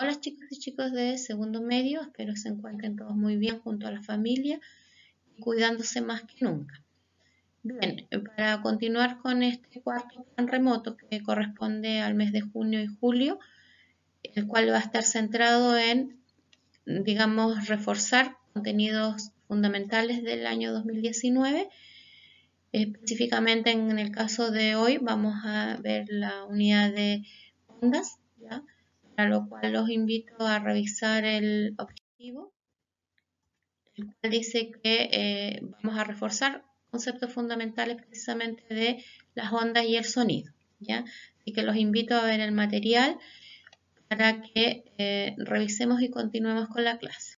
Hola chicos y chicos de segundo medio, espero se encuentren todos muy bien junto a la familia y cuidándose más que nunca. Bien, para continuar con este cuarto plan remoto que corresponde al mes de junio y julio, el cual va a estar centrado en, digamos, reforzar contenidos fundamentales del año 2019. Específicamente en el caso de hoy vamos a ver la unidad de ondas. Para lo cual los invito a revisar el objetivo, el cual dice que eh, vamos a reforzar conceptos fundamentales precisamente de las ondas y el sonido. ¿ya? Así que los invito a ver el material para que eh, revisemos y continuemos con la clase.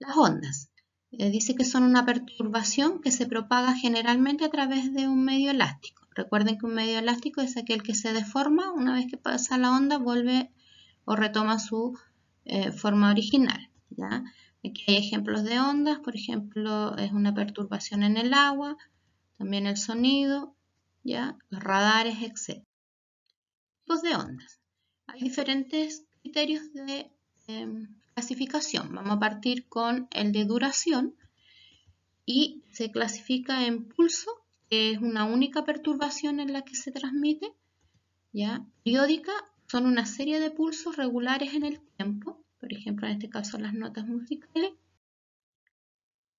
Las ondas. Eh, dice que son una perturbación que se propaga generalmente a través de un medio elástico. Recuerden que un medio elástico es aquel que se deforma, una vez que pasa la onda vuelve o retoma su eh, forma original. Aquí hay ejemplos de ondas, por ejemplo, es una perturbación en el agua, también el sonido, ¿ya? los radares, etc. Tipos de ondas. Hay diferentes criterios de em, clasificación. Vamos a partir con el de duración y se clasifica en pulso, es una única perturbación en la que se transmite, ¿ya? Periódica son una serie de pulsos regulares en el tiempo, por ejemplo en este caso las notas musicales.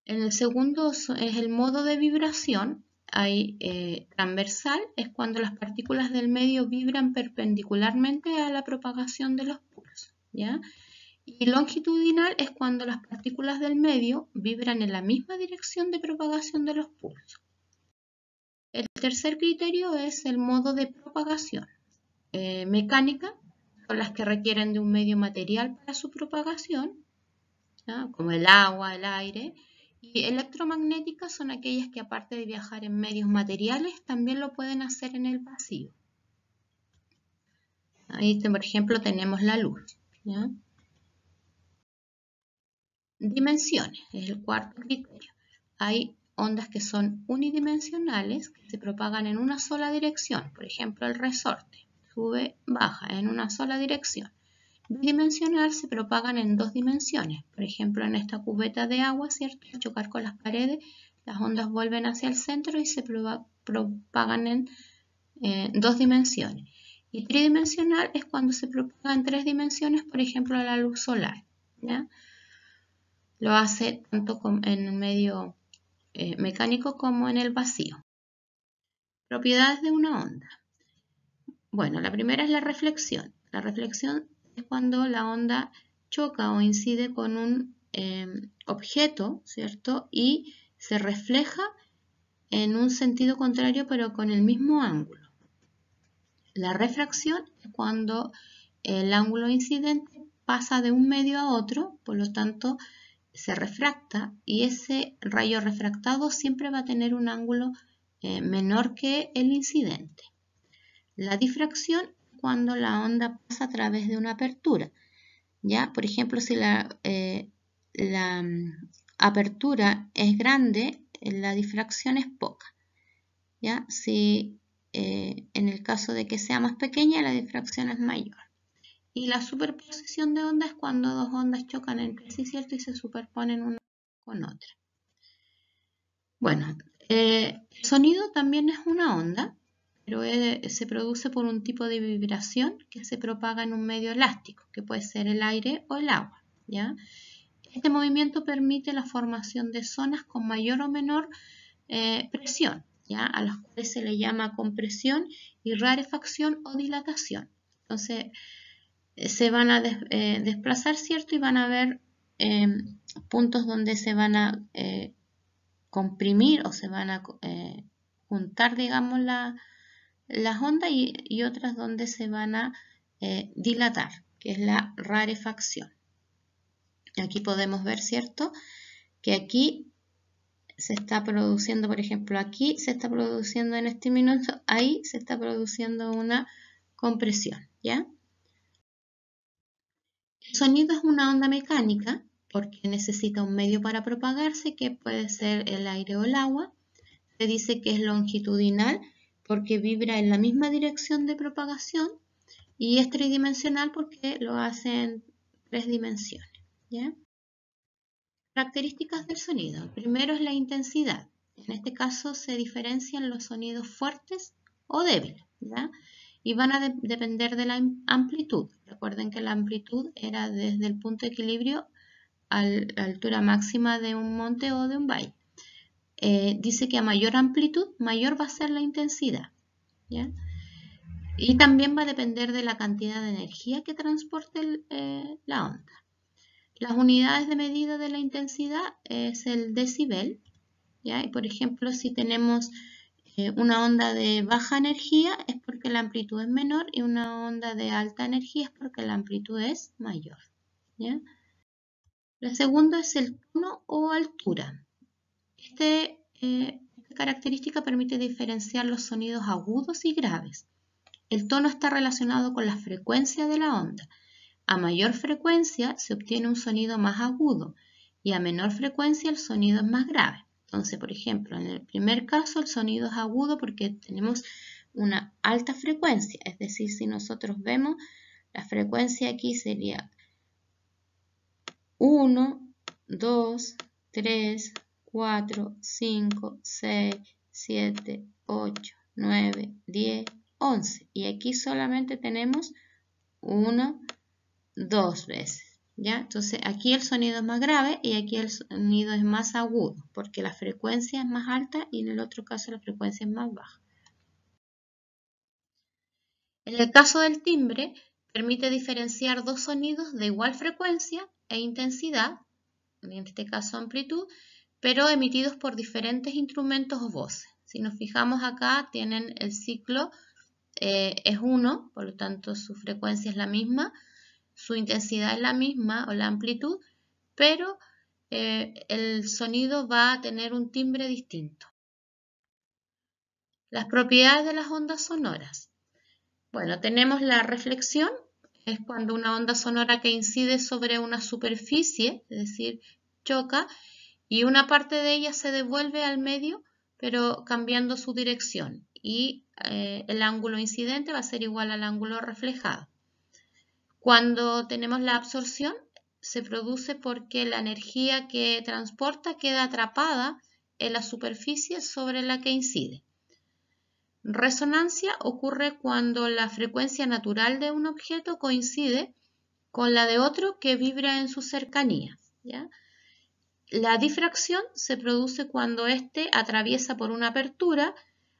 En el segundo es el modo de vibración, hay eh, transversal, es cuando las partículas del medio vibran perpendicularmente a la propagación de los pulsos, ¿ya? Y longitudinal es cuando las partículas del medio vibran en la misma dirección de propagación de los pulsos. El tercer criterio es el modo de propagación. Eh, mecánica son las que requieren de un medio material para su propagación, como el agua, el aire. Y electromagnéticas son aquellas que aparte de viajar en medios materiales, también lo pueden hacer en el vacío. Ahí, por ejemplo, tenemos la luz. Dimensiones, es el cuarto criterio. Hay ondas que son unidimensionales, que se propagan en una sola dirección, por ejemplo el resorte, sube, baja en una sola dirección. Bidimensional se propagan en dos dimensiones, por ejemplo en esta cubeta de agua, ¿cierto? Al chocar con las paredes, las ondas vuelven hacia el centro y se propagan en eh, dos dimensiones. Y tridimensional es cuando se propaga en tres dimensiones, por ejemplo la luz solar. Lo hace tanto en el medio eh, mecánico como en el vacío. Propiedades de una onda. Bueno, la primera es la reflexión. La reflexión es cuando la onda choca o incide con un em, objeto, ¿cierto? Y se refleja en un sentido contrario pero con el mismo ángulo. La refracción es cuando el ángulo incidente pasa de un medio a otro, por lo tanto se refracta y ese rayo refractado siempre va a tener un ángulo eh, menor que el incidente. La difracción cuando la onda pasa a través de una apertura. ¿ya? Por ejemplo, si la, eh, mm, apertura es grande, la difracción es poca. ¿ya? Si eh, en el caso de que sea más pequeña, la difracción es mayor. Y la superposición de ondas es cuando dos ondas chocan entre sí, ¿cierto? Y se superponen una con otra. Bueno, eh, el sonido también es una onda, pero se produce por un tipo de vibración que se propaga en un medio elástico, que puede ser el aire o el agua. ¿ya? Este movimiento permite la formación de zonas con mayor o menor eh, presión, ¿ya? a las cuales se le llama compresión y rarefacción o dilatación. Entonces, se van a eh, desplazar, ¿cierto? Y van a haber em, puntos donde se van a eh, comprimir o se van a eh, juntar, digamos, las ondas y, y, otras donde se van a dilatar, que es la rarefacción. Aquí podemos ver, ¿cierto? Que aquí se está produciendo, por ejemplo, aquí se está produciendo en este minuto, ahí se está produciendo una compresión, ¿ya? El sonido es una onda mecánica porque necesita un medio para propagarse que puede ser el aire o el agua. Se dice que es longitudinal porque vibra en la misma dirección de propagación y es tridimensional porque lo hace en tres dimensiones. Características del sonido. Primero es la intensidad. En este caso se diferencian los sonidos fuertes o débiles. Y van a depender de la amplitud. Recuerden que la amplitud era desde el punto de equilibrio a la altura máxima de un monte o de un valle. Eh, dice que a mayor amplitud, mayor va a ser la intensidad. Y también va a depender de la cantidad de energía que transporte eh, la onda. Las unidades de medida de la intensidad es el decibel. ¿ya? Y por ejemplo, si tenemos eh, una onda de baja energía es porque la amplitud es menor y una onda de alta energía es porque la amplitud es mayor. ¿ya? La segunda es el tono o altura. Este, eh, esta característica permite diferenciar los sonidos agudos y graves. El tono está relacionado con la frecuencia de la onda. A mayor frecuencia se obtiene un sonido más agudo y a menor frecuencia el sonido es más grave. Entonces, por ejemplo, en el primer caso el sonido es agudo porque tenemos una alta frecuencia, es decir, si nosotros vemos la frecuencia aquí sería 1, 2, 3, 4, 5, 6, 7, 8, 9, 10, 11. Y aquí solamente tenemos 1, 2 veces. ¿Ya? Entonces aquí el sonido es más grave y aquí el sonido es más agudo porque la frecuencia es más alta y en el otro caso la frecuencia es más baja. En el caso del timbre, permite diferenciar dos sonidos de igual frecuencia e intensidad, en este caso amplitud, pero emitidos por diferentes instrumentos o voces. Si nos fijamos acá, tienen el ciclo eh, es 1, por lo tanto su frecuencia es la misma, su intensidad es la misma o la amplitud, pero eh, el sonido va a tener un timbre distinto. Las propiedades de las ondas sonoras. Bueno, tenemos la reflexión, es cuando una onda sonora que incide sobre una superficie, es decir, choca, y una parte de ella se devuelve al medio, pero cambiando su dirección, y eh, el ángulo incidente va a ser igual al ángulo reflejado. Cuando tenemos la absorción, se produce porque la energía que transporta queda atrapada en la superficie sobre la que incide. Resonancia ocurre cuando la frecuencia natural de un objeto coincide con la de otro que vibra en su cercanía. La difracción se produce cuando éste atraviesa por una apertura,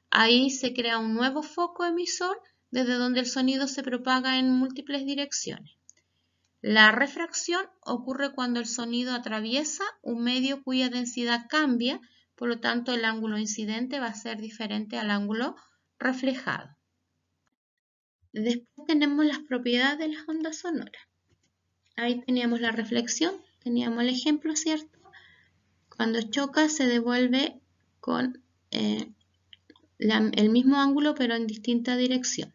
ahí se crea un nuevo foco emisor desde donde el sonido se propaga en múltiples direcciones. La refracción ocurre cuando el sonido atraviesa un medio cuya densidad cambia, por lo tanto el ángulo incidente va a ser diferente al ángulo reflejado. Después tenemos las propiedades de las ondas sonoras. Ahí teníamos la reflexión, teníamos el ejemplo, ¿cierto? Cuando choca se devuelve con eh, el mismo ángulo pero en distinta dirección.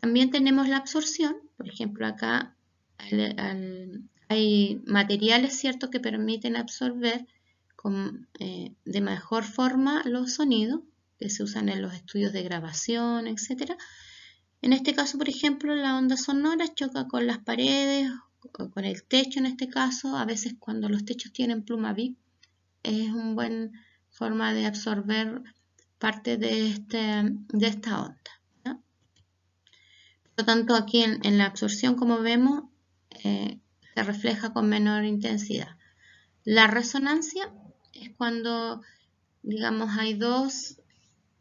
También tenemos la absorción, por ejemplo acá hay materiales ¿cierto? que permiten absorber eh, de mejor forma los sonidos que se usan en los estudios de grabación, etc. En este caso, por ejemplo, la onda sonora choca con las paredes, o con el techo en este caso. A veces cuando los techos tienen pluma VIP es una buena forma de absorber parte de, este, de esta onda. Por tanto, aquí en, la absorción, como vemos, eh, se refleja con menor intensidad. La resonancia es cuando, digamos, hay dos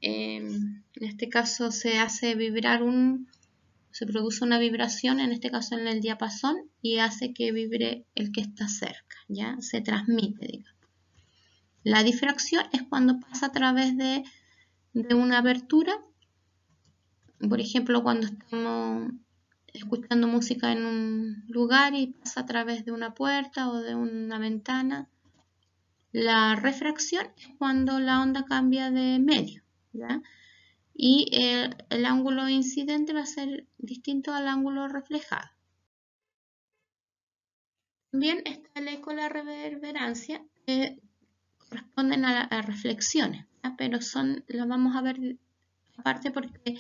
Em, en este caso se hace vibrar un, se produce una vibración, en este caso en el diapasón, y hace que vibre el que está cerca, ¿ya? Se transmite, digamos. La difracción es cuando pasa a través de una abertura, por ejemplo, cuando estamos escuchando música en un lugar y pasa a través de una puerta o de una ventana. La refracción es cuando la onda cambia de medio. Y el, ángulo incidente va a ser distinto al ángulo reflejado. También está el eco la reverberancia, que corresponden a, reflexiones, pero son, lo vamos a ver aparte porque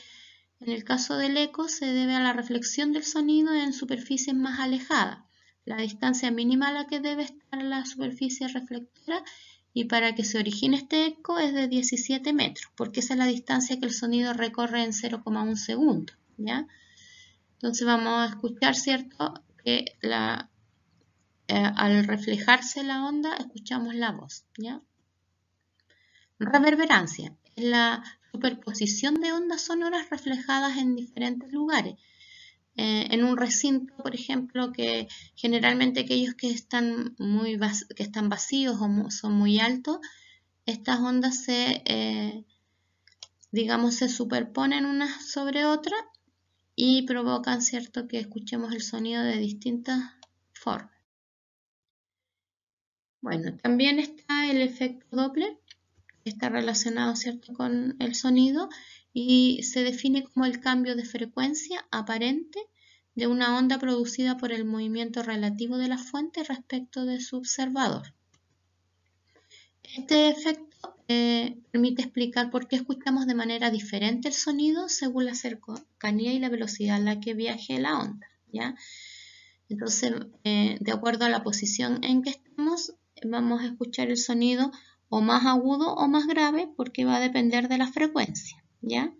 En el caso del eco se debe a la reflexión del sonido en superficies más alejadas, la distancia mínima a la que debe estar la superficie reflectora y para que se origine este eco es de 17 metros, porque esa es la distancia que el sonido recorre en 0,1 segundo. ¿ya? Entonces vamos a escuchar, ¿cierto? Que la, eh, al reflejarse la onda escuchamos la voz. ¿ya? Reverberancia la superposición de ondas sonoras reflejadas en diferentes lugares. Eh, en un recinto, por ejemplo, que generalmente aquellos que están, muy que están vacíos o son muy altos, estas ondas se, eh, digamos, se superponen unas sobre otras y provocan, ¿cierto?, que escuchemos el sonido de distintas formas. Bueno, también está el efecto Doppler, está relacionado, ¿cierto?, con el sonido y se define como el cambio de frecuencia aparente de una onda producida por el movimiento relativo de la fuente respecto de su observador. Este efecto eh, permite explicar por qué escuchamos de manera diferente el sonido según la cercanía y la velocidad a la que viaje la onda. ¿ya? Entonces, eh, de acuerdo a la posición en que estamos, vamos a escuchar el sonido o más agudo o más grave porque va a depender de la frecuencia. ¿ya?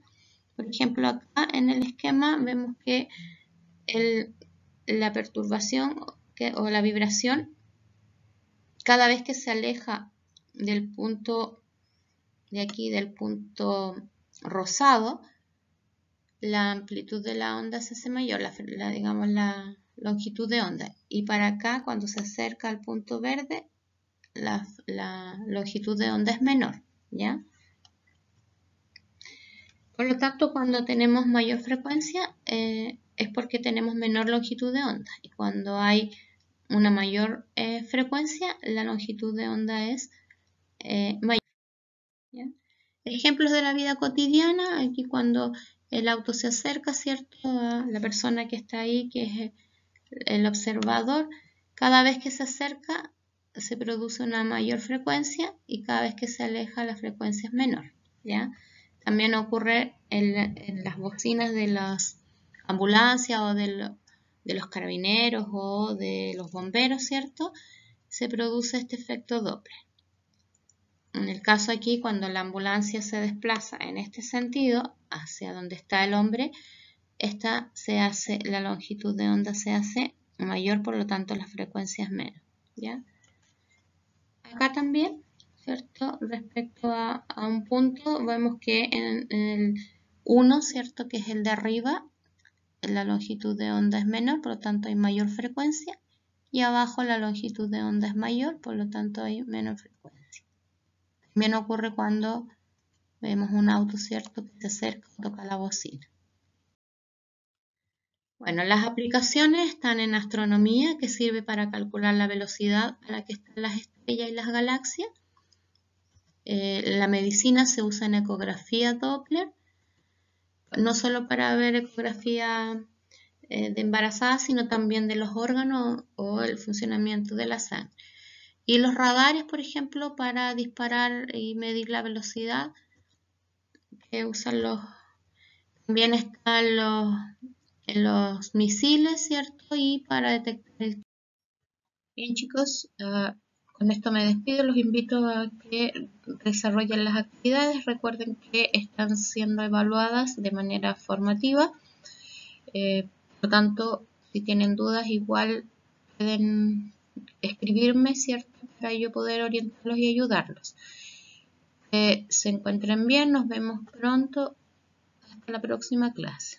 Por ejemplo, acá en el esquema vemos que la perturbación o la vibración cada vez que se aleja del punto de aquí, del punto rosado, la amplitud de la onda se hace mayor, la, digamos la longitud de onda. Y para acá, cuando se acerca al punto verde, la, longitud de onda es menor, ¿ya? Por lo tanto, cuando tenemos mayor frecuencia, eh, es porque tenemos menor longitud de onda. Y cuando hay una mayor eh, frecuencia, la longitud de onda es eh, mayor. Ejemplos de la vida cotidiana, aquí cuando el auto se acerca, ¿cierto? A la persona que está ahí, que es el observador, cada vez que se acerca se produce una mayor frecuencia y cada vez que se aleja la frecuencia es menor. También ocurre en, las bocinas de las ambulancias o de, los carabineros o de los bomberos, ¿cierto? Se produce este efecto doble. En el caso aquí, cuando la ambulancia se desplaza en este sentido, hacia donde está el hombre, esta se hace, la longitud de onda se hace mayor, por lo tanto la frecuencia es menos. ¿ya? Acá también, ¿cierto? Respecto a, un punto, vemos que en, el 1, ¿cierto? Que es el de arriba, la longitud de onda es menor, por lo tanto hay mayor frecuencia. Y abajo la longitud de onda es mayor, por lo tanto hay menos frecuencia. También ocurre cuando vemos un auto, ¿cierto?, que se acerca y toca la bocina. Bueno, las aplicaciones están en astronomía, que sirve para calcular la velocidad a la que están las estrellas y las galaxias. Eh, la medicina se usa en ecografía Doppler, no solo para ver ecografía eh, de embarazada, sino también de los órganos o el funcionamiento de la sangre. Y los radares, por ejemplo, para disparar y medir la velocidad, que usan los... También están los, los misiles, ¿cierto? Y para detectar el... Bien chicos, ah, con esto me despido. Los invito a que desarrollen las actividades. Recuerden que están siendo evaluadas de manera formativa. Eh, por lo tanto, si tienen dudas, igual pueden escribirme, ¿cierto? Para yo poder orientarlos y ayudarlos. Que se encuentren bien, nos vemos pronto. Hasta la próxima clase.